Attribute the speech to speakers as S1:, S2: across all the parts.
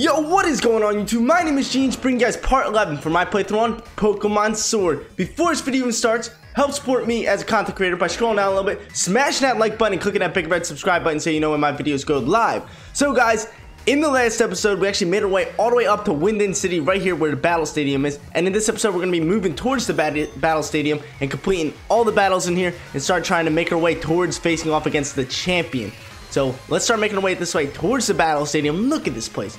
S1: Yo, what is going on YouTube? My name is Jeans, bringing you guys part 11 for my playthrough on Pokemon Sword. Before this video even starts, help support me as a content creator by scrolling down a little bit, smashing that like button, and clicking that big red subscribe button so you know when my videos go live. So guys, in the last episode, we actually made our way all the way up to Wyndon City, right here where the Battle Stadium is. And in this episode, we're going to be moving towards the bat Battle Stadium and completing all the battles in here and start trying to make our way towards facing off against the champion. So let's start making our way this way towards the Battle Stadium. Look at this place.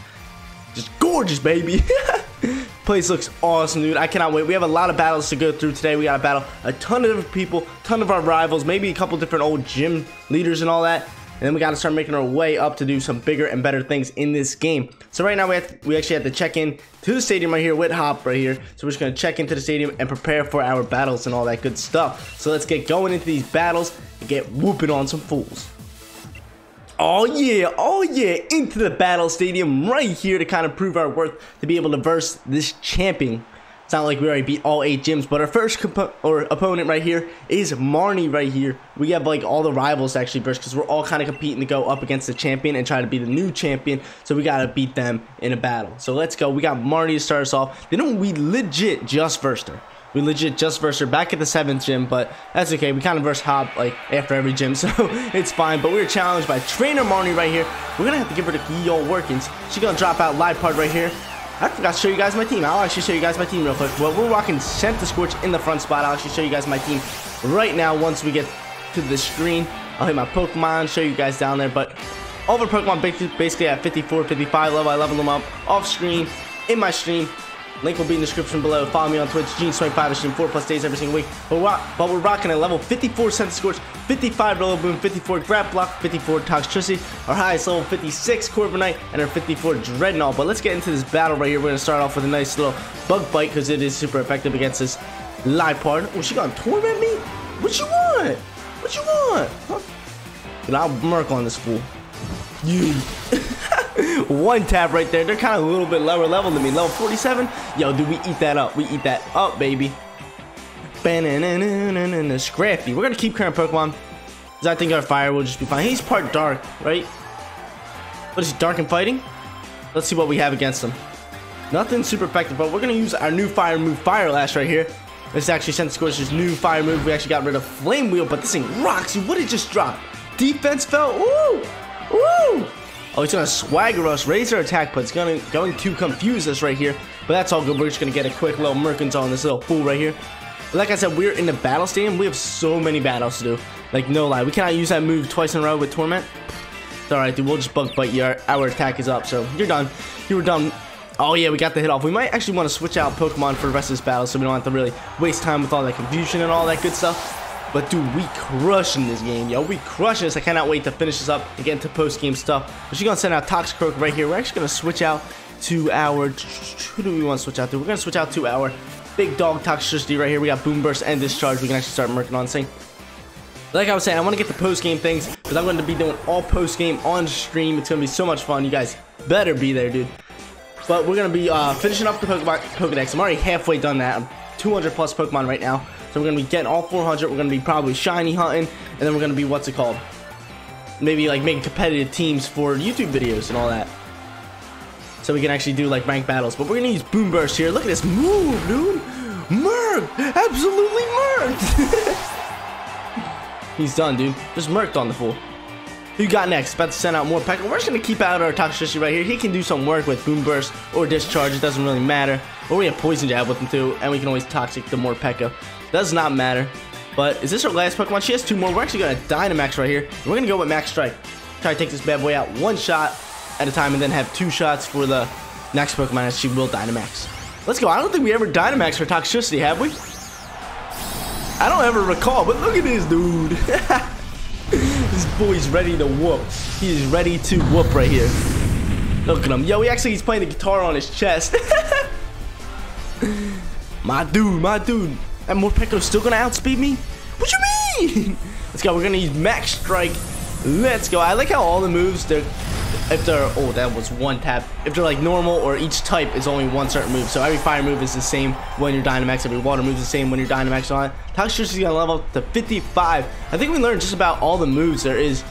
S1: Just gorgeous, baby. Place looks awesome, dude. I cannot wait. We have a lot of battles to go through today. We got to battle a ton of different people, ton of our rivals, maybe a couple different old gym leaders and all that. And then we got to start making our way up to do some bigger and better things in this game. So right now we have to, we actually have to check in to the stadium right here with Hop right here. So we're just going to check into the stadium and prepare for our battles and all that good stuff. So let's get going into these battles and get whooping on some fools. Oh yeah, oh yeah, into the battle stadium right here to kind of prove our worth to be able to verse this champion. It's not like we already beat all eight gyms, but our first or opponent right here is Marnie right here. We have like all the rivals actually verse because we're all kind of competing to go up against the champion and try to be the new champion. So we gotta beat them in a battle. So let's go. We got Marnie to start us off. Then we legit just versed her. We legit just versed her back at the 7th gym, but that's okay. We kind of verse Hop like after every gym, so it's fine. But we are challenged by Trainer Marnie right here. We're to have to give her the all workings. She's to drop out Liepard right here. I forgot to show you guys my team. I'll actually show you guys my team real quick. Well, we're rocking Centiskorch in the front spot. I'll actually show you guys my team right now once we get to the screen. I'll hit my Pokemon, show you guys down there. But all Pokemon basically at 54, 55 level. I level them up off screen, in my stream. Link will be in the description below. Follow me on Twitch, Jeans25, stream 4 plus days every single week. But we're, but we're rocking a level 54 Centiskorch, 55 Rillaboom, 54 Grapploct, 54 Toxtricity, our highest level 56 Corviknight, and our 54 Drednaw. But let's get into this battle right here. We're going to start off with a nice little Bug Bite because it is super effective against this Liepard. Oh, she gonna torment me? What you want? What you want? Huh? I'll murk on this fool. You. One tap right there. They're kind of a little bit lower level than me. Level 47. Yo, dude, we eat that up. We eat that up, baby. Scrappy. We're going to keep current Pokemon. Because I think our fire will just be fine. He's part dark, right? What is he, dark and fighting? Let's see what we have against him. Nothing super effective, but we're going to use our new fire move, Fire Lash, right here. This actually Centiskorch's new fire move. We actually got rid of Flame Wheel, but this thing rocks. What did it just drop? Defense fell. Ooh! Ooh! Oh, he's gonna swagger us, raise our attack, but it's gonna going to confuse us right here. But that's all good. We're just gonna get a quick little mercantile on this little fool right here. But like I said, we're in the battle stadium. We have so many battles to do. Like no lie, we cannot use that move twice in a row with torment. It's all right, dude. We'll just bug bite you. Our, our attack is up, so you're done. You were done. Oh yeah, we got the hit off. We might actually want to switch out Pokemon for the rest of this battle, so we don't have to really waste time with all that confusion and all that good stuff. But dude, we crushing this game, yo. We crushing this. I cannot wait to finish this up and get into post-game stuff. But she's gonna send out Toxicroak right here. We're actually gonna switch out to our who do we want to switch out to? We're gonna switch out to our big dog Toxtricity right here. We got Boom Burst and Discharge. We can actually start working on saying. Like I was saying, I want to get the post-game things because I'm going to be doing all post-game on stream. It's going to be so much fun. You guys better be there, dude. But we're going to be uh, finishing up the Pokemon Pokedex. I'm already halfway done that. I'm 200 plus Pokemon right now. So we're going to be getting all 400. We're going to be probably shiny hunting. And then we're going to be, what's it called? Maybe like making competitive teams for YouTube videos and all that. So we can actually do like rank battles. But we're going to use Boom Burst here. Look at this move, dude. Murked. Absolutely murked. He's done, dude. Just murked on the fool. Who got next? About to send out Morpeko. We're just going to keep out our Toxtricity right here. He can do some work with Boom Burst or Discharge. It doesn't really matter. Or we have Poison Jab with him too. And we can always Toxic the Morpeko. Does not matter. But is this her last Pokemon? She has two more. We're actually going to Dynamax right here. We're going to go with Max Strike. Try to take this bad boy out one shot at a time and then have two shots for the next Pokemon as she will Dynamax. Let's go. I don't think we ever Dynamax for Toxtricity, have we? I don't ever recall, but look at this dude. this boy's ready to whoop. He is ready to whoop right here. Look at him. Yo, he actually he's playing the guitar on his chest. my dude, my dude. That Morpeko's still gonna outspeed me? What you mean? Let's go. We're gonna use Max Strike. Let's go. I like how all the moves, they're, if they're, oh, that was one tap. If they're like normal or each type is only one certain move. So every fire move is the same when you're Dynamax. Every water move is the same when you're Dynamax on it. Uh, Toxtricity is gonna level up to 55. I think we learned just about all the moves there is.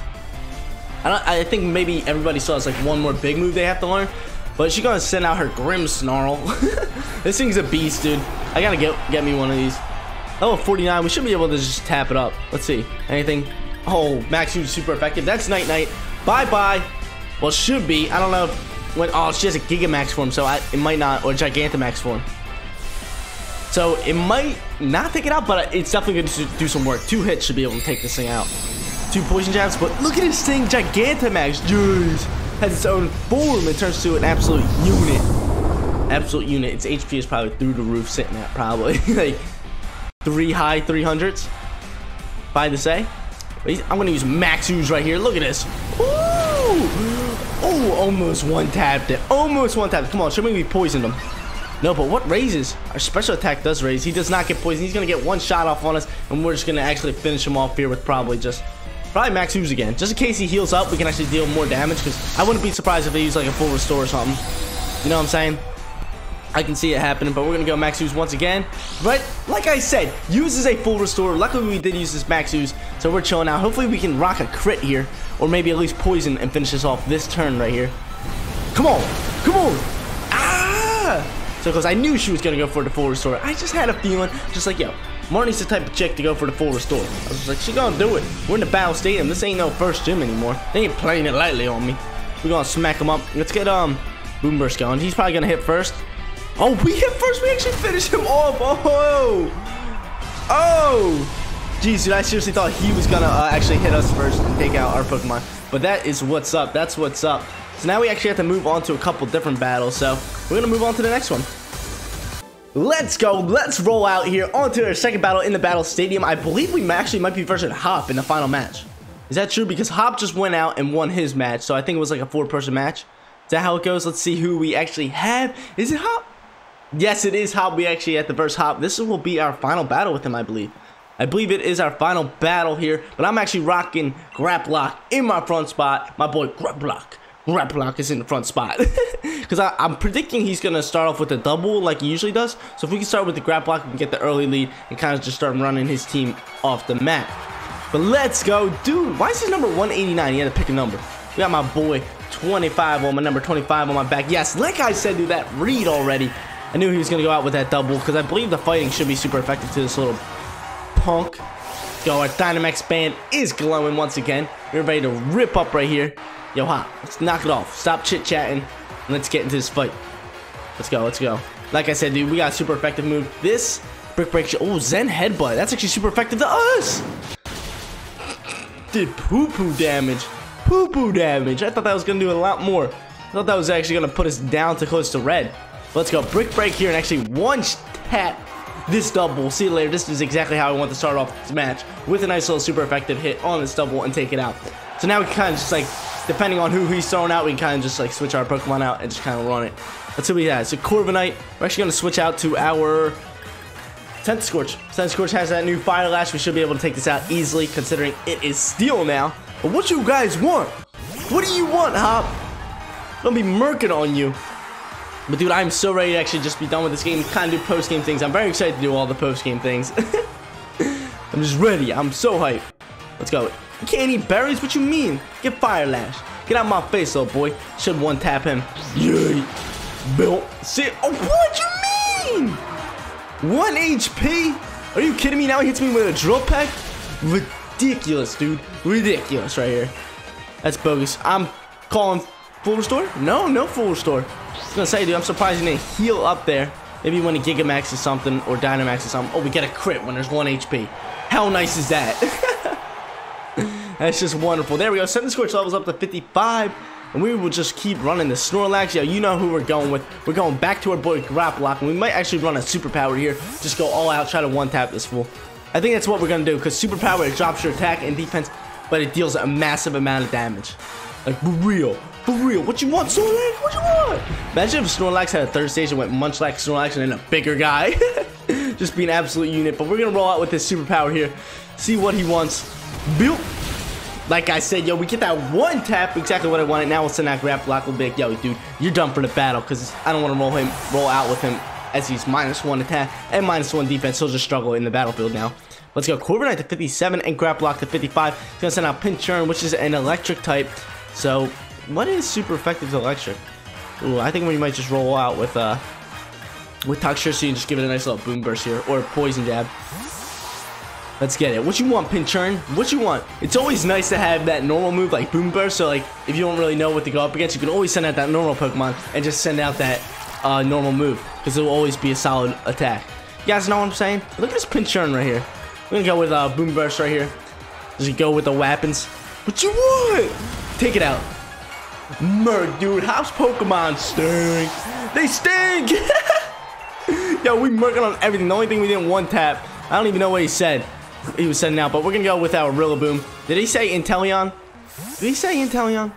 S1: I, I think maybe everybody still has like one more big move they have to learn. But she's gonna send out her Grimmsnarl. this thing's a beast, dude. I gotta get get me one of these. Oh, 49. We should be able to just tap it up. Let's see. Anything? Oh, Max Ooze super effective. That's Night Night. Bye-bye. Well, should be. I don't know when. Oh, she has a Gigamax form, so I, it might not, or Gigantamax form. So it might not take it out, but it's definitely going to do some work. Two hits should be able to take this thing out. Two poison jabs, but look at this thing, Gigantamax. Jeez. Has its own form. It turns to an absolute unit. Absolute unit. Its HP is probably through the roof sitting at probably. like three high 300s. If I had to say. I'm going to use Max Ooze right here. Look at this. Oh, almost one tapped it. Almost one tapped. Come on, show me we poisoned him. No, but what raises? Our special attack does raise. He does not get poisoned. He's going to get one shot off on us, and we're just going to actually finish him off here with probably just... Probably Max Ooze again. Just in case he heals up, we can actually deal more damage, because I wouldn't be surprised if they use like a full restore or something. You know what I'm saying? I can see it happening, but we're going to go Max Ooze once again. But, like I said, uses a full restore. Luckily, we did use this Max Ooze, so we're chilling out. Hopefully, we can rock a crit here, or maybe at least poison and finish this off this turn right here. Come on! Come on! Ah! So, because I knew she was going to go for the full restore. I just had a feeling, just like, yo, Marnie's the type of chick to go for the full restore. I was like, she gonna do it. We're in the Battle Stadium. This ain't no first gym anymore. They ain't playing it lightly on me. We're gonna smack him up. Let's get, um, Boom Burst going. He's probably gonna hit first. Oh, we hit first. We actually finished him off. Oh! Oh! Jeez, dude, I seriously thought he was gonna uh, actually hit us first and take out our Pokemon. But that is what's up. That's what's up. So now we actually have to move on to a couple different battles. So we're going to move on to the next one. Let's go. Let's roll out here onto our second battle in the Battle Stadium. I believe we actually might be versus Hop in the final match. Is that true? Because Hop just went out and won his match. So I think it was like a four-person match. Is that how it goes? Let's see who we actually have. Is it Hop? Yes, it is Hop. We actually at the first Hop. This will be our final battle with him, I believe. I believe it is our final battle here. But I'm actually rocking Grapploct in my front spot. My boy Grapploct. Grapploct is in the front spot. Because I'm predicting he's going to start off with a Dubwool like he usually does. So if we can start with the Grapploct, we can get the early lead and kind of just start running his team off the map. But let's go. Dude, why is his number 189? He had to pick a number. We got my boy 25 on my number 25 on my back. Yes, like I said, dude, that read already. I knew he was going to go out with that Dubwool because I believe the fighting should be super effective to this little punk. Go, our Dynamax band is glowing once again. We're ready to rip up right here. Yo, ha, let's knock it off. Stop chit-chatting, and let's get into this fight. Let's go, let's go. Like I said, dude, we got super effective move. This Brick Break... Oh, Zen Headbutt. That's actually super effective to us. Did poo-poo damage. Poo-poo damage. I thought that was going to do a lot more. I thought that was actually going to put us down to close to red. Let's go. Brick Break here and actually one tap this Dubwool. See you later. This is exactly how I want to start off this match. With a nice little super effective hit on this Dubwool and take it out. So now we can kind of just like depending on who he's throwing out, we can kind of just like switch our Pokemon out and just kind of run it. Let's see what he has. So Corviknight, we're actually going to switch out to our Scorch. Centiskorch. Centiskorch has that new Fire Lash. We should be able to take this out easily considering it is Steel now. But what you guys want? What do you want, Hop? Don't be murking on you. But dude, I'm so ready to actually just be done with this game, kind of do post-game things. I'm very excited to do all the post-game things. I'm just ready. I'm so hyped. Let's go. You can't eat berries? What you mean? Get Fire Lash. Get out my face, little boy. Should one tap him. Yay. Bill. See? Oh, what you mean? One HP? Are you kidding me? Now he hits me with a Drill Peck? Ridiculous, dude. Ridiculous right here. That's bogus. I'm calling full restore? No, no full restore. I was gonna say, dude, I'm surprised you didn't heal up there. Maybe when he Gigamax or something, or Dynamax or something. Oh, we get a crit when there's one HP. How nice is that? That's just wonderful. There we go. Centiskorch levels up to 55. And we will just keep running the Snorlax. Yo, you know who we're going with. We're going back to our boy Grapploct. And we might actually run a superpower here. Just go all out, try to one-tap this fool. I think that's what we're going to do. Because superpower, it drops your attack and defense. But it deals a massive amount of damage. Like, real. For real. What you want, Snorlax? What you want? Imagine if Snorlax had a third stage and went much like Snorlax and then a bigger guy. just be an absolute unit. But we're going to roll out with this superpower here. See what he wants. Built. Like I said, yo, we get that one tap, exactly what I wanted. Now we'll send that Grapploct will be like, yo, dude, you're done for the battle, because I don't want to roll him, roll out with him as he's minus one attack and minus one defense. He'll just struggle in the battlefield now. Let's go Corviknight to 57 and Grapploct to 55. He's gonna send out Pinchurn, which is an electric type. So, what is super effective to electric? Ooh, I think we might just roll out with uh with Toxtricity and just give it a nice little boom burst here or poison jab. Let's get it. What you want, Pinchurn? What you want? It's always nice to have that normal move like Boom Burst. So like, if you don't really know what to go up against, you can always send out that normal Pokemon and just send out that uh, normal move because it will always be a solid attack. You guys know what I'm saying? Look at this Pinchurn right here. We're gonna go with uh, Boom Burst right here. Just go with the weapons. What you want? Take it out. Merc, dude. How's Pokemon stink? They stink! Yo, we merking on everything. The only thing we didn't one tap. I don't even know what he said he was sending out, but we're gonna go with our Rillaboom. Did he say Inteleon? Did he say Inteleon?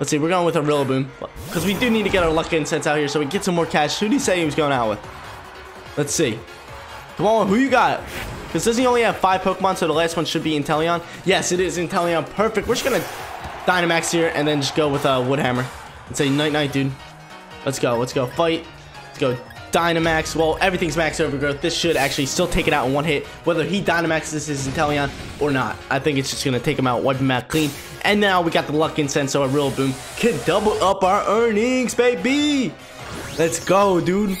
S1: Let's see, we're going with a Rillaboom. Because we do need to get our Luck Incense out here so we get some more cash. Who did he say he was going out with? Let's see. Come on, who you got? Because doesn't he only have five Pokemon, so the last one should be Inteleon? Yes, it is Inteleon. Perfect. We're just going to Dynamax here and then just go with uh, Woodhammer. And say, night-night, dude. Let's go. Let's go. Fight. Let's go. Dynamax. Well, everything's max overgrowth. This should actually still take it out in one hit, whether he Dynamaxes his Inteleon or not. I think it's just going to take him out, wipe him out clean. And now we got the Luck Incense, so Rillaboom can double up our earnings, baby. Let's go, dude.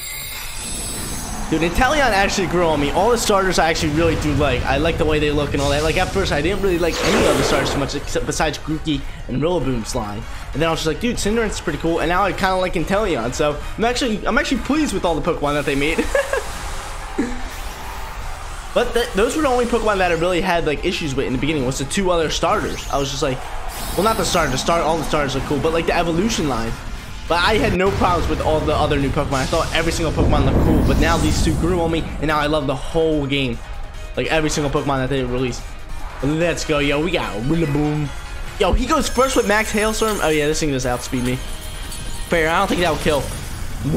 S1: Dude, Inteleon actually grew on me. All the starters I actually really do like. I like the way they look and all that. Like, at first, I didn't really like any of the starters too much, except besides Grookey and Rillaboom slime. And then I was just like, dude, Cinderace is pretty cool. And now I kind of like Inteleon. So, I'm actually, I'm actually pleased with all the Pokemon that they made. but th those were the only Pokemon that I really had, like, issues with in the beginning, was the two other starters. I was just like, well, not the starter. The start, all the starters are cool, but, like, the evolution line. But I had no problems with all the other new Pokemon. I thought every single Pokemon looked cool, but now these two grew on me, and now I love the whole game. Like every single Pokemon that they released. Let's go, yo. We got Rillaboom. Yo, he goes first with Max Hailstorm. Oh yeah, this thing does outspeed me. Fair, I don't think that will kill.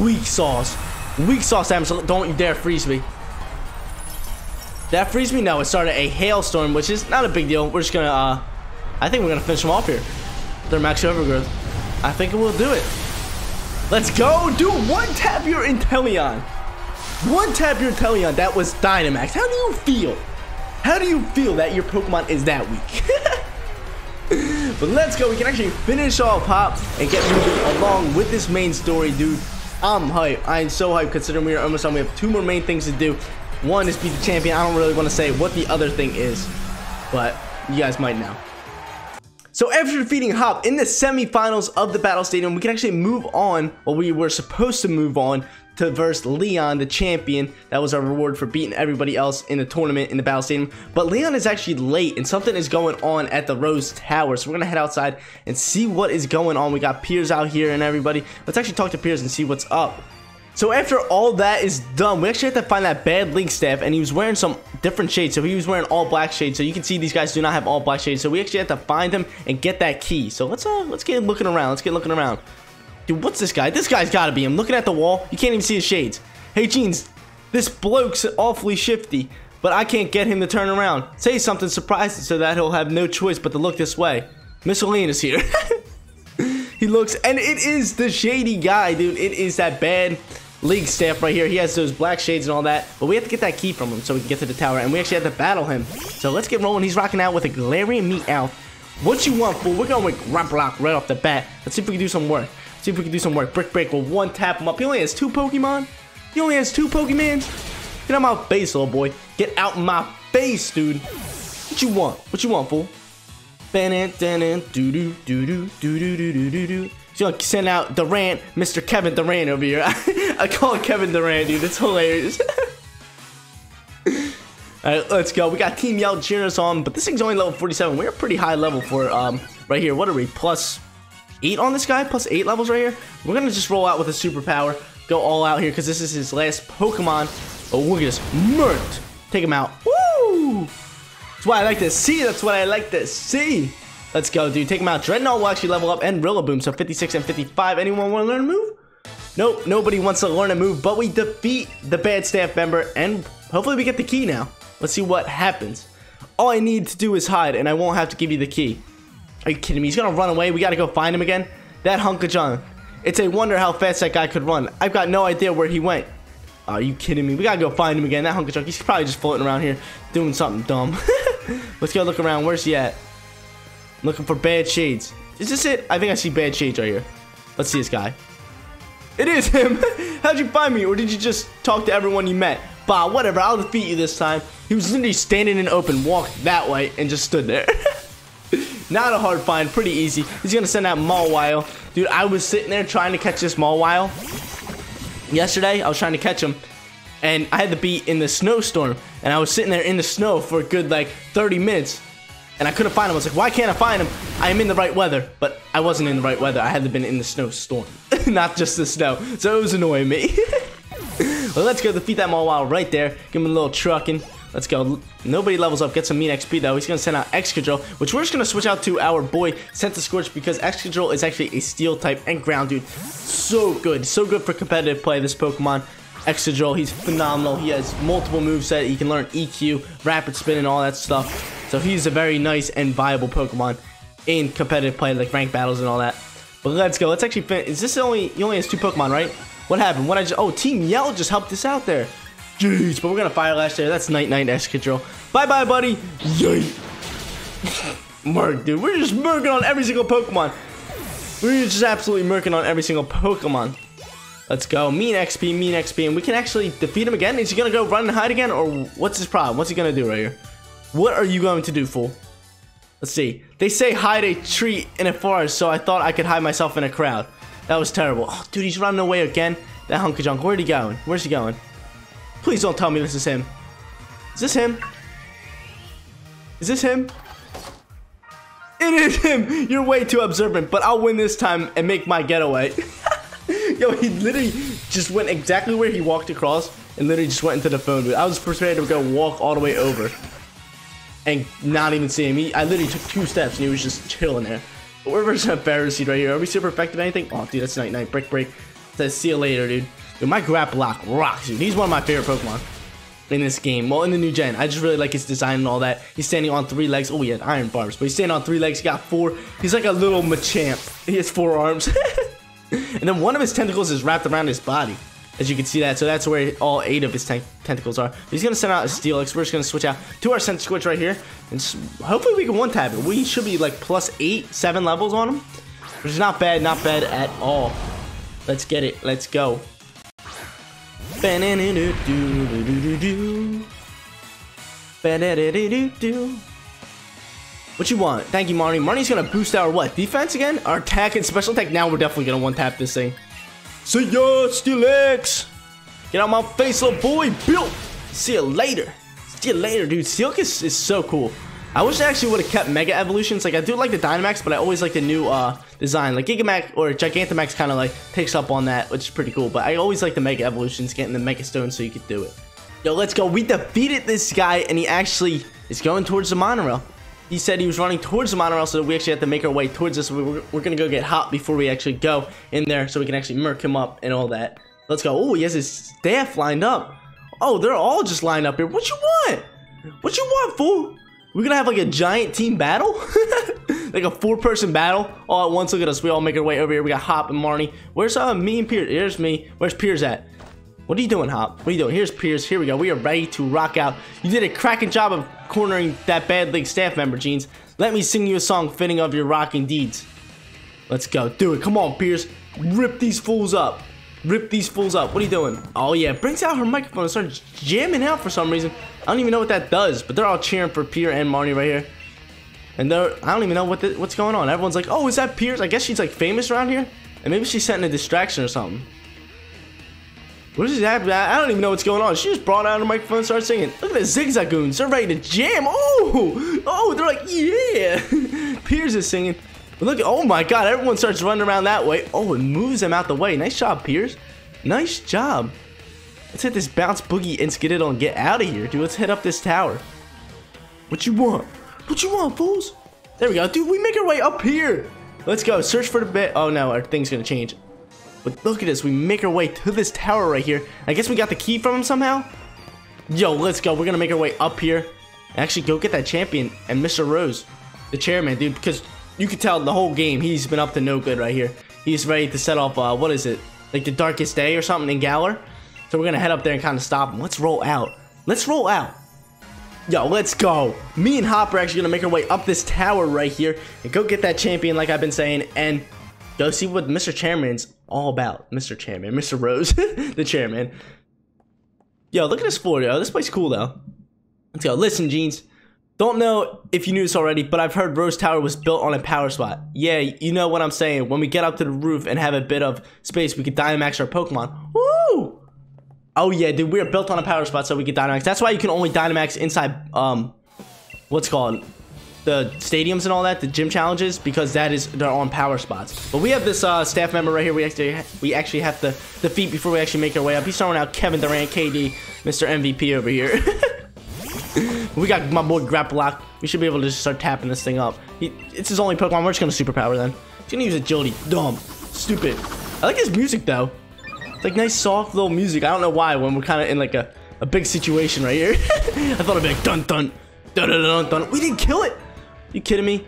S1: Weak sauce. Weak sauce damage, don't you dare freeze me. That freeze me? No, it started a Hailstorm, which is not a big deal. We're just gonna, uh, I think we're gonna finish them off here. They're max overgrowth. I think we'll do it. Let's go, dude. One tap your Inteleon. One tap your Inteleon. That was Dynamax. How do you feel? How do you feel that your Pokemon is that weak? but let's go. We can actually finish off Hop and get moving along with this main story, dude. I'm hyped. I am so hyped considering we are almost done. We have two more main things to do. One is beat the champion. I don't really want to say what the other thing is, but you guys might know. So after defeating Hop in the semifinals of the Battle Stadium, we can actually move on, well, we were supposed to move on to verse Leon, the champion. That was our reward for beating everybody else in the tournament in the Battle Stadium. But Leon is actually late, and something is going on at the Rose Tower. So we're going to head outside and see what is going on. We got Piers out here and everybody. Let's actually talk to Piers and see what's up. So after all that is done, we actually have to find that bad league staff, and he was wearing some different shades. So he was wearing all black shades. So you can see these guys do not have all black shades. So we actually have to find him and get that key. So let's uh let's get looking around. Let's get looking around. Dude, what's this guy? This guy's got to be him. Looking at the wall, you can't even see his shades. Hey, Jeans, this bloke's awfully shifty, but I can't get him to turn around. Say something surprising so that he'll have no choice but to look this way. Miscellaneous here. he looks, and it is the shady guy, dude. It is that bad league staff right here. He has those black shades and all that. But we have to get that key from him so we can get to the tower. And we actually have to battle him. So let's get rolling. He's rocking out with a Galarian Meowth. What you want, fool? We're going with Grapploct right off the bat. Let's see if we can do some work. Let's see if we can do some work. Brick Break will one tap him up. He only has two Pokemon. He only has two Pokemon. Get out my face, little boy. Get out my face, dude. What you want? What you want, fool? Gonna send out Durant, Mr. Kevin Durant over here. I call Kevin Durant, dude. It's hilarious. Alright, let's go. We got Team Yell cheering us on, but this thing's only level 47. We're pretty high level for um right here. What are we? Plus eight on this guy? Plus eight levels right here? We're gonna just roll out with a superpower. Go all out here because this is his last Pokemon. Oh, look at this. Murked. Take him out. Woo! That's what I like to see. That's what I like to see. Let's go, dude. Take him out. Drednaw will actually level up and Rillaboom. So 56 and 55. Anyone want to learn a move? Nope, nobody wants to learn a move, but we defeat the bad staff member, and hopefully we get the key now. Let's see what happens. All I need to do is hide, and I won't have to give you the key. Are you kidding me? He's gonna run away. We gotta go find him again. That hunk of junk. It's a wonder how fast that guy could run. I've got no idea where he went. Are you kidding me? We gotta go find him again. That hunk of junk. He's probably just floating around here doing something dumb. Let's go look around. Where's he at? Looking for bad shades. Is this it? I think I see bad shades right here. Let's see this guy. It is him. How'd you find me? Or did you just talk to everyone you met? Bah, whatever. I'll defeat you this time. He was literally standing in open, walked that way, and just stood there. Not a hard find. Pretty easy. He's going to send out Mawile. Dude, I was sitting there trying to catch this Mawile. Yesterday, I was trying to catch him. And I had to be in the snowstorm. And I was sitting there in the snow for a good, like, 30 minutes and I couldn't find him. I was like, why can't I find him? I am in the right weather, but I wasn't in the right weather. I had to been in the snowstorm, not just the snow. So it was annoying me. well, let's go defeat that Mawile right there. Give him a little trucking. Let's go. Nobody levels up. Get some mean XP though. He's gonna send out Excadrill, which we're just gonna switch out to our boy Centiskorch because Excadrill is actually a Steel type and Ground dude. So good, so good for competitive play. This Pokemon. Excadrill, he's phenomenal. He has multiple moves set. He can learn EQ, Rapid Spin, and all that stuff. So he's a very nice and viable Pokemon in competitive play, like rank battles and all that. But let's go. Let's actually finish. Is this only, he only has two Pokemon, right? What happened? What I just, oh, Team Yell just helped us out there. Jeez, but we're gonna Fire Lash there. That's Night Night Excadrill. Bye-bye, buddy. Yay. Merc, dude. We're just murking on every single Pokemon. We're just absolutely murking on every single Pokemon. Let's go. Mean XP, mean XP. And we can actually defeat him again. Is he gonna go run and hide again? Or what's his problem? What's he gonna do right here? What are you going to do, fool? Let's see. They say hide a tree in a forest, so I thought I could hide myself in a crowd. That was terrible. Oh, dude, he's running away again. That hunk of junk. Where'd he going? Where's he going? Please don't tell me this is him. Is this him? Is this him? It is him! You're way too observant, but I'll win this time and make my getaway. Yo, he literally just went exactly where he walked across and literally just went into the phone booth. I was prepared to go walk all the way over and not even see him. He, I literally took two steps and he was just chilling there. But we're a Ferroseed right here. Are we super effective anything? Oh, dude, that's Night Night. Brick Break. Says, see you later, dude. Dude, my Grapploct rocks, dude. He's one of my favorite Pokemon in this game. Well, in the new gen. I just really like his design and all that. He's standing on three legs. Oh, he had iron barbs, but he's standing on three legs. He got four. He's like a little Machamp. He has four arms. and then one of his tentacles is wrapped around his body as you can see that. So that's where all eight of his tentacles are. He's going to send out a Steelix. We're just going to switch out to our Centiskorch right here. And hopefully we can one-tap it. We should be like plus eight, seven levels on him. Which is not bad, not bad at all. Let's get it. Let's go. What you want? Thank you, Marnie. Marnie's gonna boost our what? Defense again? Our attack and special attack? Now we're definitely gonna one-tap this thing. See ya, Steelix! Get out my face, little boy! Built! See you later! See you later, dude. Steelix is, is so cool. I wish I actually would have kept Mega Evolutions. Like, I do like the Dynamax, but I always like the new uh, design. Like, Gigamax or Gigantamax kind of, like, takes up on that, which is pretty cool. But I always like the Mega Evolutions, getting the Mega Stone so you could do it. Yo, let's go. We defeated this guy, and he actually is going towards the monorail he said he was running towards the monorail, so we actually have to make our way towards this. We're, we're gonna go get hot before we actually go in there, so we can actually murk him up and all that. Let's go. Oh, he has his staff lined up. Oh, they're all just lined up here. What you want? What you want, fool? We're gonna have like a giant team battle? like a four-person battle all at once. Look at us. We all make our way over here. We got Hop and Marnie. Where's uh, me and Piers? Here's me. Where's Piers at? What are you doing, Hop? What are you doing? Here's Piers. Here we go. We are ready to rock out. You did a cracking job of cornering that bad league staff member, Jeans. Let me sing you a song fitting of your rocking deeds. Let's go. Do it. Come on, Piers. Rip these fools up. Rip these fools up. What are you doing? Oh, yeah. Brings out her microphone and starts jamming out for some reason. I don't even know what that does, but they're all cheering for Piers and Marnie right here. And they're, I don't even know what the, what's going on. Everyone's like, oh, is that Piers? I guess she's like famous around here. And maybe she's setting a distraction or something. What is that? I don't even know what's going on. She just brought out a microphone and started singing. Look at the Zigzagoons. They're ready to jam. Oh, oh, they're like, yeah. Piers is singing. Look, oh my God, everyone starts running around that way. Oh, it moves them out the way. Nice job, Piers. Nice job. Let's hit this bounce boogie and skididdle and get out of here, dude. Let's head up this tower. What you want? What you want, fools? There we go. Dude, we make our way up here. Let's go. Search for the bit. Oh, no. Our thing's going to change. But look at this, we make our way to this tower right here. I guess we got the key from him somehow? Yo, let's go. We're gonna make our way up here. Actually, go get that champion and Mr. Rose, the chairman, dude, because you can tell the whole game he's been up to no good right here. He's ready to set off, uh, what is it? Like the darkest day or something in Galar. So we're gonna head up there and kind of stop him. Let's roll out. Let's roll out. Yo, let's go. Me and Hopper actually gonna make our way up this tower right here and go get that champion like I've been saying and go see what Mr. Chairman's all about, Mr. Chairman, Mr. Rose, the chairman. Yo, look at this floor, yo. This place cool though. Let's go. Listen, Jeans. Don't know if you knew this already, but I've heard Rose Tower was built on a power spot. Yeah, you know what I'm saying. When we get up to the roof and have a bit of space, we could Dynamax our Pokemon. Woo! Oh yeah, dude, we're built on a power spot so we can Dynamax. That's why you can only Dynamax inside, um, what's called, the stadiums and all that, the gym challenges, because that is, they're on power spots. But we have this, uh, staff member right here we actually, we actually have to defeat before we actually make our way up. He's throwing out Kevin Durant, KD, Mr. MVP over here. we got my boy Grapploct. We should be able to just start tapping this thing up. He, it's his only Pokemon. We're just gonna superpower then. He's gonna use agility. Dumb. Stupid. I like his music though. It's like nice soft little music. I don't know why when we're kind of in like a, a big situation right here. I thought it'd be like dun dun dun dun dun dun. We didn't kill it. You kidding me?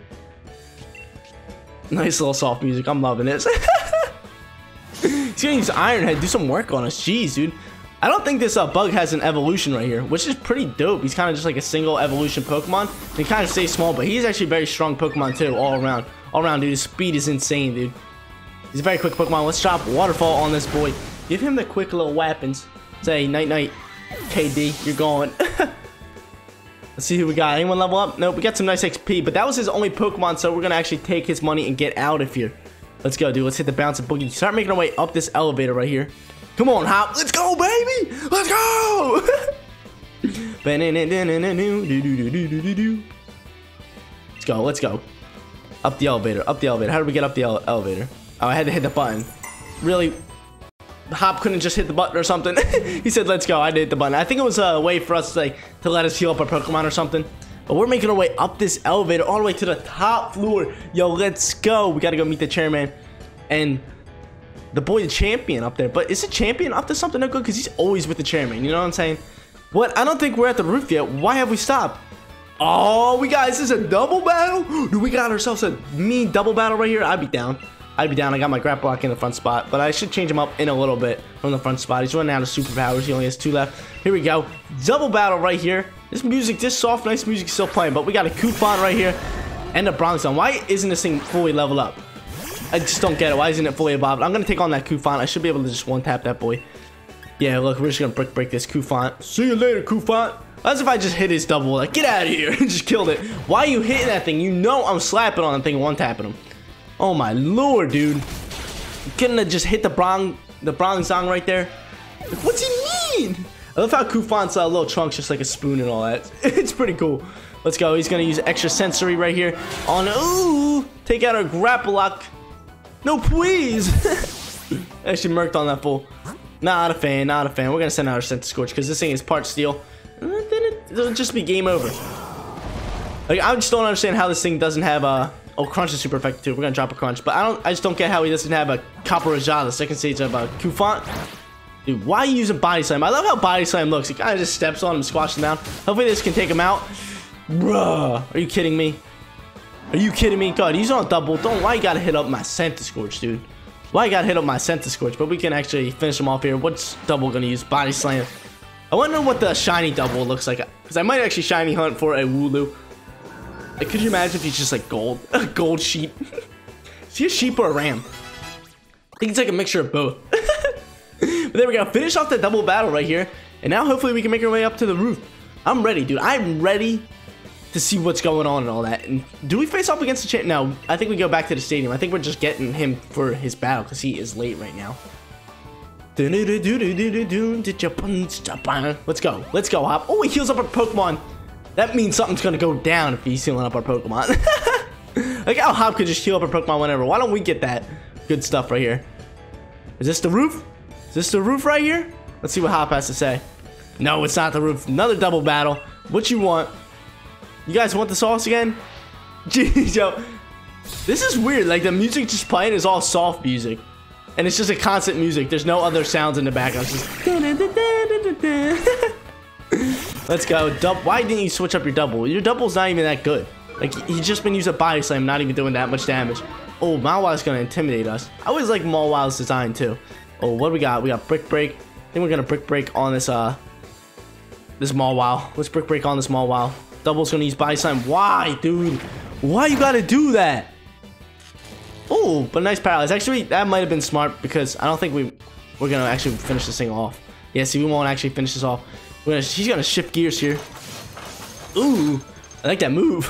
S1: Nice little soft music. I'm loving this. He's gonna use Iron Head. Do some work on us. Jeez, dude. I don't think this uh, bug has an evolution right here, which is pretty dope. He's kind of just like a single evolution Pokemon. He kind of stays small, but he's actually very strong Pokemon too, all around. All around, dude. His speed is insane, dude. He's a very quick Pokemon. Let's drop Waterfall on this boy. Give him the quick little weapons. Say, night-night, KD, you're going. Let's see who we got. Anyone level up? Nope, we got some nice XP, but that was his only Pokemon, so we're going to actually take his money and get out of here. Let's go, dude. Let's hit the bounce and boogie. Start making our way up this elevator right here. Come on, Hop. Let's go, baby. Let's go. let's go. Let's go. Up the elevator. Up the elevator. How do we get up the ele elevator? Oh, I had to hit the button. Really? Hop couldn't just hit the button or something. he said, let's go. I did the button. I think it was a way for us like to let us heal up our Pokemon or something. But we're making our way up this elevator all the way to the top floor. Yo, let's go. We got to go meet the chairman. And the boy the champion up there. But is the champion up to something no good? Because he's always with the chairman. You know what I'm saying? What? I don't think we're at the roof yet. Why have we stopped? Oh, we got, this is a double battle? Do we got ourselves a mean double battle right here? I'd be down. I'd be down. I got my Grapploct in the front spot, but I should change him up in a little bit from the front spot. He's running out of superpowers. He only has two left. Here we go. Double battle right here. This music, this soft, nice music still playing, but we got a Cufant right here and a Bronzong. Why isn't this thing fully leveled up? I just don't get it. Why isn't it fully evolved? I'm going to take on that Cufant. I should be able to just one-tap that boy. Yeah, look, we're just going to brick break this Cufant. See you later, Cufant. As if I just hit his double. Like, get out of here. just killed it. Why are you hitting that thing? You know I'm slapping on that thing one-tapping him. Oh, my lord, dude. Couldn't have just hit the Bron the Bronzong right there. What's he mean? I love how Cufant's uh, little trunk's just like a spoon and all that. it's pretty cool. Let's go. He's to use extra sensory right here on... Ooh! Take out our Grapploct. No, please. Actually murked on that fool. Not a fan, not a fan. We're gonna send out our Centiskorch because this thing is part steel. Then it, will just be game over. Like I just don't understand how this thing doesn't have a. Oh, Crunch is super effective too. We're gonna drop a Crunch, but I don't. I just don't get how he doesn't have a Copperajah, the second stage of a Cufant. Dude, why are you using Body Slam? I love how Body Slam looks. He kind of just steps on him, squashes him down. Hopefully this can take him out. Bruh, are you kidding me? Are you kidding me? God, he's on double. Don't why you gotta hit up my Centiskorch, dude? Why you gotta hit up my Centiskorch? But we can actually finish him off here. What's Dubwool gonna use? Body slam. I wonder what the shiny Dubwool looks like. Because I might actually shiny hunt for a Wooloo. Like, could you imagine if he's just like gold? A gold sheep. Is he a sheep or a ram? I think it's like a mixture of both. but there we go. Finish off the double battle right here. And now hopefully we can make our way up to the roof. I'm ready, dude. I'm ready to see what's going on and all that. And do we face off against the champ? No, I think we go back to the stadium. I think we're just getting him for his battle because he is late right now. Let's go. Let's go, Hop. Oh, he heals up our Pokemon. That means something's to go down if he's healing up our Pokemon. like how Hop could just heal up our Pokemon whenever. Why don't we get that good stuff right here? Is this the roof? Is this the roof right here? Let's see what Hop has to say. No, it's not the roof. Another double battle. What you want? You guys want the sauce again? Jeez, yo. This is weird. Like, the music just playing is all soft music. And it's just a constant music. There's no other sounds in the background. It's just... Let's go. Why didn't you switch up your Dubwool? Your Dubwool's not even that good. Like, he's just been using body slam, not even doing that much damage. Oh, Mawile's gonna intimidate us. I always like Mawile's design, too. Oh, what do we got? We got Brick Break. I think we're gonna Brick Break on this, uh... This Mawile. Let's Brick Break on this Mawile. Dubwool's gonna use body slam. Why, dude? Why you gotta do that? Oh, but nice paralyze. Actually, that might have been smart because I don't think we we're gonna actually finish this thing off. Yeah, see, we won't actually finish this off. Gonna, he's gonna shift gears here. Ooh, I like that move.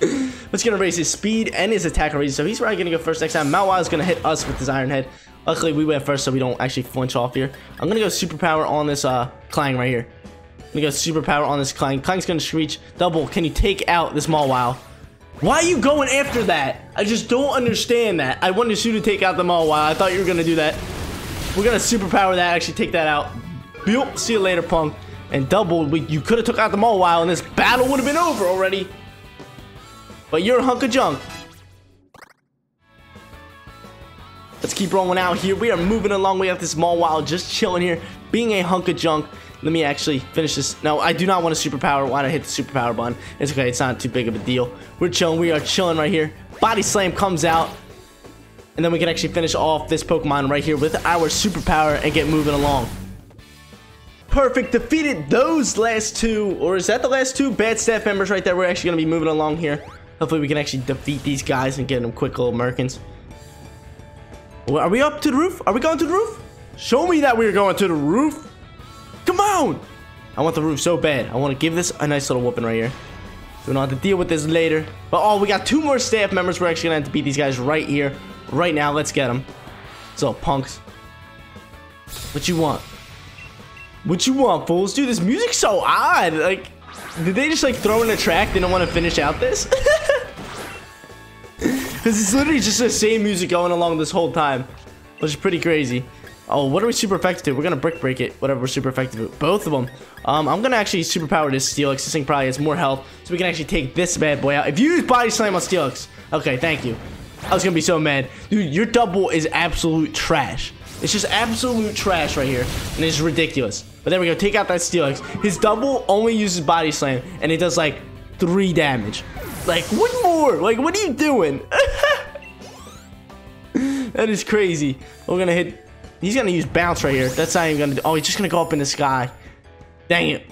S1: Let's gonna raise his speed and his attack raise. So he's probably gonna go first next time. Mao is gonna hit us with his Iron Head. Luckily, we went first, so we don't actually flinch off here. I'm gonna go superpower on this uh Klang right here. I'm gonna go superpower on this Klang. Klang's gonna screech. Dubwool. Can you take out this Mawile? Why are you going after that? I just don't understand that. I wanted you to take out the Mawile. I thought you were gonna do that. We're gonna superpower that. Actually, take that out. See you later, punk. And Dubwool. We, you could have took out the Mawile, and this battle would have been over already. But you're a hunk of junk. Let's keep rolling out here. We are moving along. We have this Mawile just chilling here, being a hunk of junk. Let me actually finish this. No, I do not want a superpower. Why not hit the superpower button? It's okay. It's not too big of a deal. We're chilling. We are chilling right here. Body Slam comes out. And then we can actually finish off this Pokemon right here with our superpower and get moving along. Perfect. Defeated those last two. Or is that the last two bad staff members right there? We're actually going to be moving along here. Hopefully we can actually defeat these guys and get them quick little merkins. Well, are we up to the roof? Are we going to the roof? Show me that we're going to the roof. Come on. I want the roof so bad. I want to give this a nice little whooping right here. We don't have to deal with this later. But oh, we got two more staff members. We're actually going to have to beat these guys right here. Right now. Let's get them. So, punks. What you want? What you want, fools? Dude, this music's so odd. Like, did they just like throw in a track? They don't want to finish out this? Because it's literally just the same music going along this whole time. Which is pretty crazy. Oh, what are we super effective to? We're going to brick break it. Whatever we're super effective to. Both of them. Um, I'm going to actually superpower this Steelix. This thing probably has more health. So we can actually take this bad boy out. If you use Body Slam on Steelix. Okay, thank you. I was going to be so mad. Dude, your Dubwool is absolute trash. It's just absolute trash right here. And it's ridiculous. But there we go. Take out that Steelix. His Dubwool only uses Body Slam. And it does like three damage. Like, what more? Like, what are you doing? that is crazy. We're gonna hit. He's gonna use bounce right here. That's not even gonna. Do, oh, he's just gonna go up in the sky. Dang it.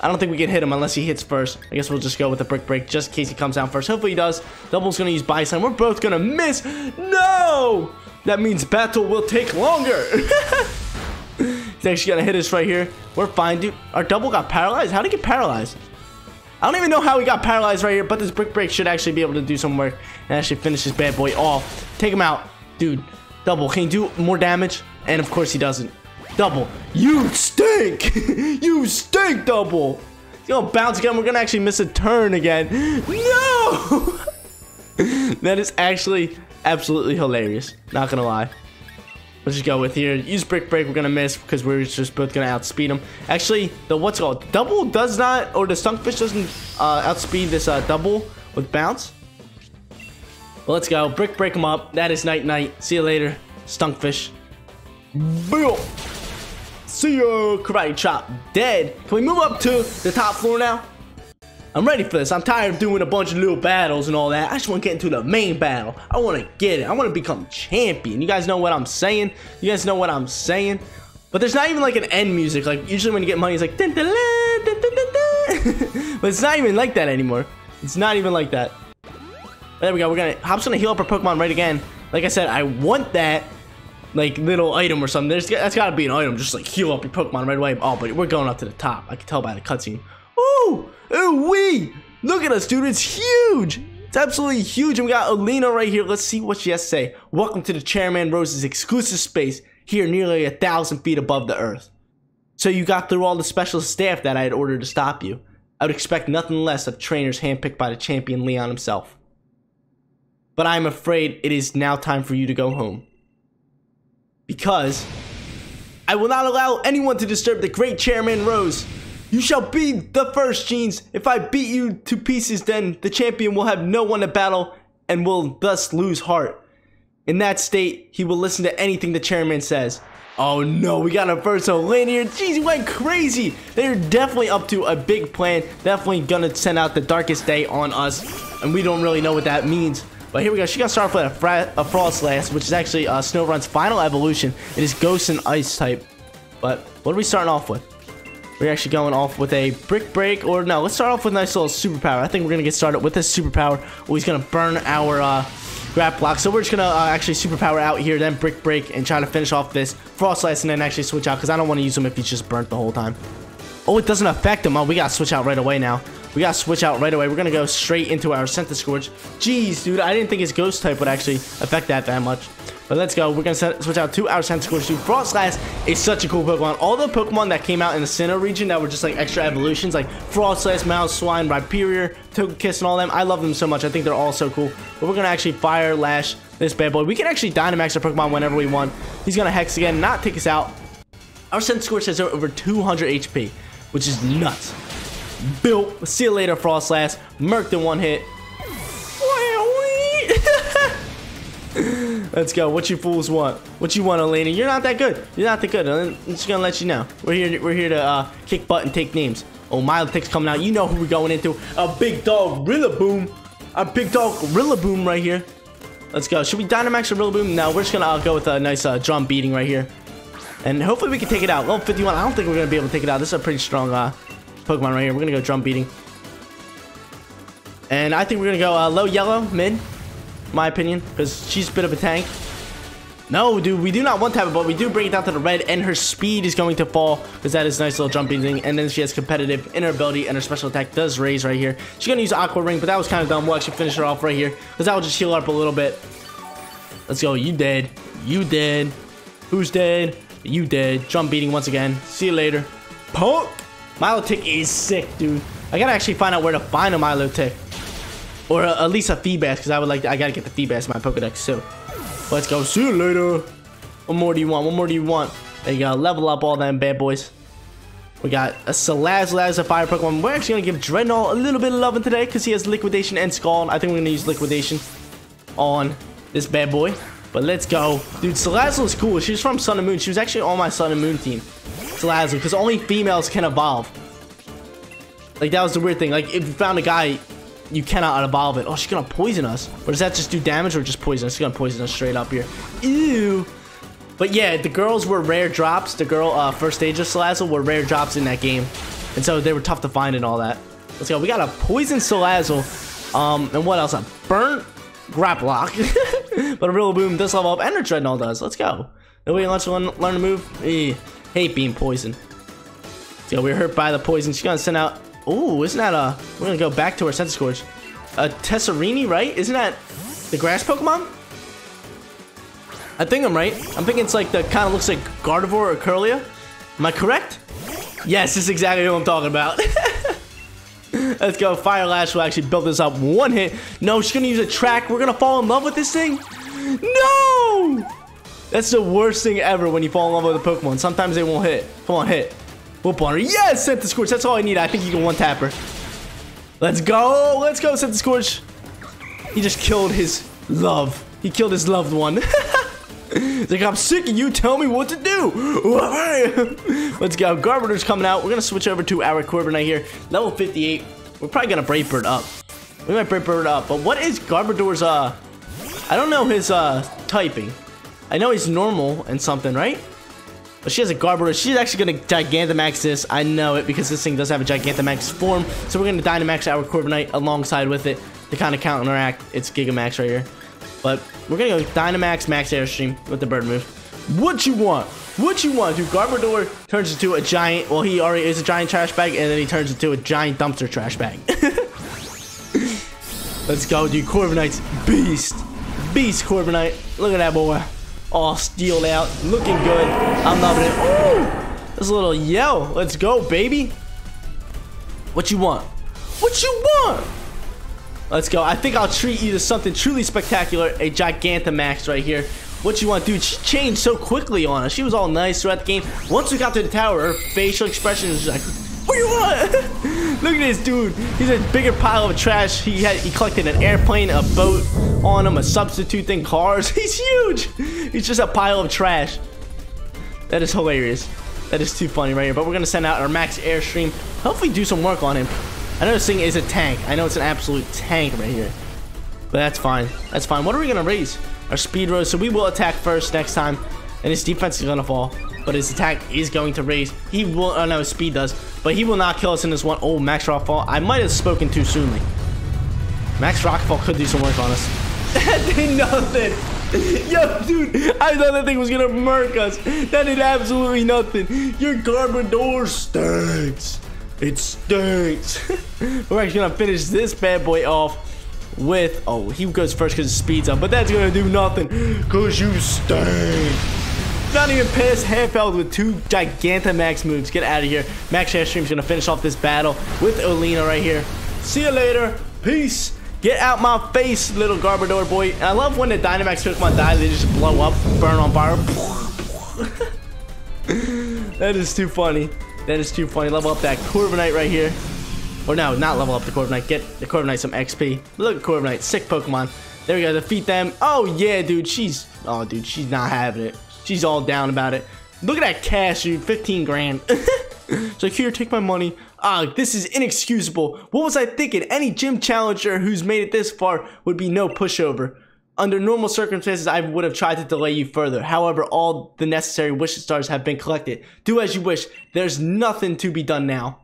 S1: I don't think we can hit him unless he hits first. I guess we'll just go with the brick break just in case he comes down first. Hopefully he does. Dubwool's gonna use bison. We're both gonna miss. No! That means battle will take longer. he's actually gonna hit us right here. We're fine, dude. Our Dubwool got paralyzed. How did he get paralyzed? I don't even know how he got paralyzed right here, but this brick break should actually be able to do some work and actually finish this bad boy off. Take him out. Dude, Dubwool, can you do more damage? And of course he doesn't. Dubwool, you stink! you stink, Dubwool! He's gonna bounce again. We're gonna actually miss a turn again. No! that is actually absolutely hilarious. Not gonna lie. Let's just go with here. Use Brick Break. We're to miss because we're just both to outspeed him. Actually, the what's called? Double does not, or the Stunfisk doesn't uh, outspeed this uh, double with bounce. Well, let's go. Brick Break him up. That is Night Night. See you later, Stunfisk. Boom. See ya, Karate Chop. Dead. Can we move up to the top floor now? I'm ready for this. I'm tired of doing a bunch of little battles and all that. I just want to get into the main battle. I want to get it. I want to become champion. You guys know what I'm saying? You guys know what I'm saying? But there's not even like an end music. Like usually when you get money, it's like dun, dun, dun, but it's not even like that anymore. It's not even like that. There we go. We're gonna Hop's gonna heal up our Pokemon right again. Like I said, I want that like little item or something. There's that's gotta be an item. Just like heal up your Pokemon right away. Oh, but we're going up to the top. I can tell by the cutscene. Ooh! Ooh wee! Look at us, dude. It's huge! It's absolutely huge. And we got Oleana right here. Let's see what she has to say. Welcome to the Chairman Rose's exclusive space here nearly a thousand feet above the earth. So you got through all the special staff that I had ordered to stop you. I would expect nothing less of trainers handpicked by the champion Leon himself. But I am afraid it is now time for you to go home. Because I will not allow anyone to disturb the great Chairman Rose. You shall be the first, Jeans. If I beat you to pieces, then the champion will have no one to battle and will thus lose heart. In that state, he will listen to anything the chairman says. Oh no, we got a first lane here. Jeez, he went crazy. They're definitely up to a big plan. Definitely gonna send out the darkest day on us. And we don't really know what that means. But here we go. She got started with a, fra a which is actually uh, Snorunt's final evolution. It is Ghost and Ice type. But what are we starting off with? We're actually going off with a Brick Break, or no, let's start off with a nice little Superpower. I think we're to get started with this Superpower. Oh, he's going to burn our uh, Grapploct. So we're just gonna uh, actually superpower out here, then brick break, and try to finish off this Froslass, and then actually switch out because I don't want to use him if he's just burnt the whole time. Oh, it doesn't affect him. Oh, we gotta switch out right away now. We gotta switch out right away. We're gonna go straight into our Centiskorch. Jeez, dude, I didn't think his ghost type would actually affect that that much. But let's go. We're gonna switch out to our Centiskorch. Dude, Froslass It's such a cool Pokemon. All the Pokemon that came out in the Sinnoh region that were just like extra evolutions, like Froslass, Mamoswine, Rhyperior, Togekiss, and all them. I love them so much. I think they're all so cool. But we're gonna actually Fire Lash this bad boy. We can actually Dynamax our Pokemon whenever we want. He's gonna Hex again, not take us out. Our Centiskorch has over 200 HP, which is nuts. Built. See you later, Froslass. Murked in one hit. Let's go. What you fools want? What you want, Oleana? You're not that good. You're not that good. I'm just gonna let you know. We're here. We're here to uh, kick butt and take names. Oh, Milotic's coming out. You know who we're going into. A big dog Rillaboom. A big dog Rillaboom right here. Let's go. Should we Dynamax or Rillaboom? No, we're just gonna uh, go with a nice uh, drum beating right here. And hopefully we can take it out. Level 51. I don't think we're gonna be able to take it out. This is a pretty strong uh, Pokemon right here. We're gonna go drum beating. And I think we're gonna go uh, low yellow, mid my opinion, because she's a bit of a tank. No, dude, we do not want to have it, but we do bring it down to the red, and her speed is going to fall, because that is a nice little jumping thing, and then she has competitive in her ability, and her special attack does raise right here. She's going to use Aqua Ring, but that was kind of dumb. We'll actually finish her off right here, because that will just heal her up a little bit. Let's go. You dead. You dead. Who's dead? You dead. Jump beating once again. See you later. Punk! Milotic is sick, dude. I gotta actually find out where to find a Milotic. Or uh, at least a Feebas, because I would like to, I gotta get the Feebas in my Pokedex too. Let's go. See you later. What more do you want? What more do you want? There you go. Level up all them bad boys. We got a Salazzle as a fire Pokemon. We're actually to give Drednaw a little bit of loving today because he has Liquidation and Scald. I think we're to use Liquidation on this bad boy. But let's go. Dude, Salazzle is cool. She's from Sun and Moon. She was actually on my Sun and Moon team. Salazzle, because only females can evolve. Like, that was the weird thing. Like, if you found a guy you cannot evolve it. Oh, she's gonna poison us. Or does that just do damage or just poison us? She's gonna poison us straight up here. Ew. But yeah, the girls were rare drops. The girl uh, first stage of Salazzle were rare drops in that game. And so they were tough to find and all that. Let's go. We got a poison Salazzle. Um, and what else? A burnt Grapploct. but a Rillaboom does level up and a Drednaw does. Let's go. Nobody wants to learn, learn to move? Eh, hate being poisoned. So we are hurt by the poison. She's gonna send out Oh, isn't that a... We're gonna go back to our Centiskorch. A Tsareena, right? Isn't that the grass Pokemon? I think I'm right. I'm thinking it's like the kind of looks like Gardevoir or Kirlia. Am I correct? Yes, this is exactly what I'm talking about. Let's go. Fire Lash will actually build this up one hit. No, she's gonna use Attract. We're gonna fall in love with this thing. No! That's the worst thing ever when you fall in love with a Pokemon. Sometimes they won't hit. Come on, hit. Whoop on her. Yes, Centiskorch. That's all I need. I think you can one tap her. Let's go. Let's go, Centiskorch. He just killed his love. He killed his loved one. He's like, I'm sick of you. Tell me what to do. Let's go. Garbodor's coming out. We're going to switch over to our Corviknight here. Level 58. We're probably going to Brave Bird up. We might Brave Bird up. But what is Garbodor's, uh... I don't know his, uh, typing. I know he's normal and something, right? But she has a Garbodor. She's actually going to Gigantamax this. I know it because this thing does have a Gigantamax form. So we're going to Dynamax our Corviknight alongside with it to kind of counteract its Gigamax right here. But we're going to go Dynamax Max Airstream with the bird move. What you want? What you want? Dude, Garbodor turns into a giant... Well, he already is a giant trash bag, and then he turns into a giant dumpster trash bag. Let's go, dude. Corviknight's beast. Beast Corviknight. Look at that boy all steeled out, looking good. I'm loving it. Ooh, this little yell. Let's go, baby. What you want? What you want? Let's go. I think I'll treat you to something truly spectacular. A Gigantamax right here. What you want, dude? She changed so quickly on us. She was all nice throughout the game. Once we got to the tower, her facial expression is like, what you want? Look at this dude. He's a bigger pile of trash. He had he collected an airplane, a boat on him, a substitute thing, cars. He's huge. He's just a pile of trash. That is hilarious. That is too funny right here. But we're gonna send out our max airstream. Hopefully do some work on him. I know this thing is a tank. I know it's an absolute tank right here. But that's fine. That's fine. What are we gonna raise? Our speed rose. So we will attack first next time. And his defense is gonna fall but his attack is going to raise. He will, oh no, speed does, but he will not kill us in this one. Oh, Max Rockfall. I might have spoken too soonly. Max Rockfall could do some work on us. That did nothing. Yo, dude, I thought that thing was gonna murk us. That did absolutely nothing. Your Garbodor stinks. It stinks. We're actually gonna finish this bad boy off with, oh, he goes first because his speed's up, but that's gonna do nothing because you stink. Not even past half health with two Gigantamax moves. Get out of here. Max Airstream's gonna finish off this battle with Oleana right here. See you later. Peace. Get out my face, little Garbodor boy. And I love when the Dynamax Pokemon die, they just blow up, burn on fire. that is too funny. That is too funny. Level up that Corviknight right here. Or no, not level up the Corviknight. Get the Corviknight some XP. Look at Corviknight. Sick Pokemon. There we go. Defeat them. Oh, yeah, dude. She's... Oh, dude. She's not having it. She's all down about it. Look at that cash, dude. 15 grand. so here, take my money. Ah, this is inexcusable. What was I thinking? Any gym challenger who's made it this far would be no pushover. Under normal circumstances, I would have tried to delay you further. However, all the necessary wish stars have been collected. Do as you wish. There's nothing to be done now.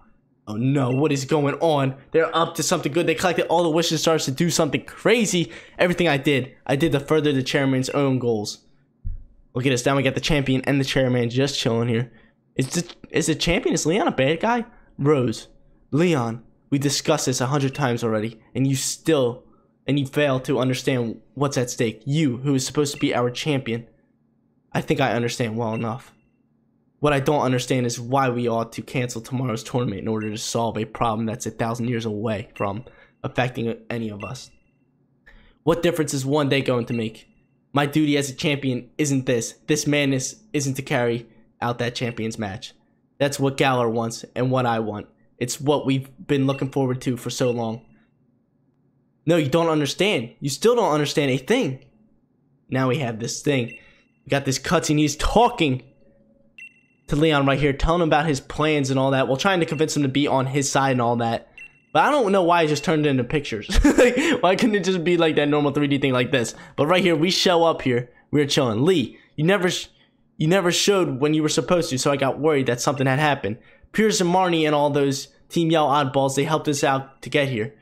S1: Oh no, what is going on? They're up to something good. They collected all the wishes stars to do something crazy. Everything I did, I did to further the chairman's own goals. Look at us. down. we got the champion and the chairman just chilling here. Is the, is the champion, is Leon a bad guy? Rose, Leon, we discussed this a hundred times already, and you still and you fail to understand what's at stake. You, who is supposed to be our champion. I think I understand well enough. What I don't understand is why we ought to cancel tomorrow's tournament in order to solve a problem that's a thousand years away from affecting any of us. What difference is one day going to make? My duty as a champion isn't this. This madness isn't to carry out that champion's match. That's what Galar wants and what I want. It's what we've been looking forward to for so long. No, you don't understand. You still don't understand a thing. Now we have this thing. We got this cutscene. He's talking to Leon right here, telling him about his plans and all that, while trying to convince him to be on his side and all that. But I don't know why it just turned into pictures. like, why couldn't it just be like that normal 3D thing like this? But right here, we show up here. We're chilling. Lee, you never, you never showed when you were supposed to, so I got worried that something had happened. Piers and Marnie and all those Team Yell oddballs, they helped us out to get here.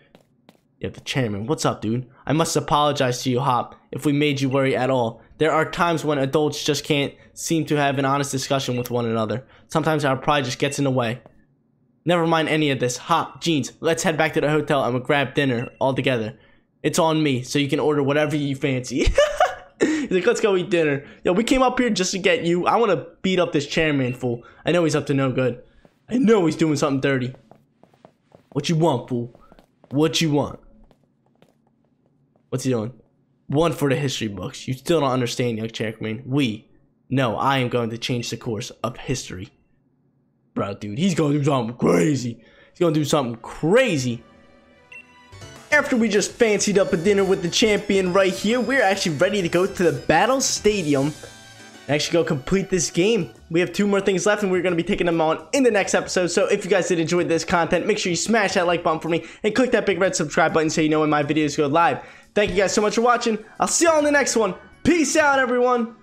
S1: Yeah, the chairman. What's up, dude? I must apologize to you, Hop, if we made you worry at all. There are times when adults just can't seem to have an honest discussion with one another. Sometimes our pride just gets in the way. Never mind any of this. Hop, jeans, let's head back to the hotel and we'll grab dinner all together. It's on me, so you can order whatever you fancy. he's like, let's go eat dinner. Yo, we came up here just to get you. I want to beat up this chairman fool. I know he's up to no good. I know he's doing something dirty. What you want, fool? What you want? What's he doing? One for the history books. You still don't understand, young Chairman. We. No, I am going to change the course of history. Bro, dude, he's to do something crazy. He's to do something crazy. After we just fancied up a dinner with the champion right here, we're actually ready to go to the Battle Stadium and actually go complete this game. We have two more things left and we're going to be taking them on in the next episode. So if you guys did enjoy this content, make sure you smash that like button for me and click that big red subscribe button so you know when my videos go live. Thank you guys so much for watching. I'll see y'all in the next one. Peace out, everyone.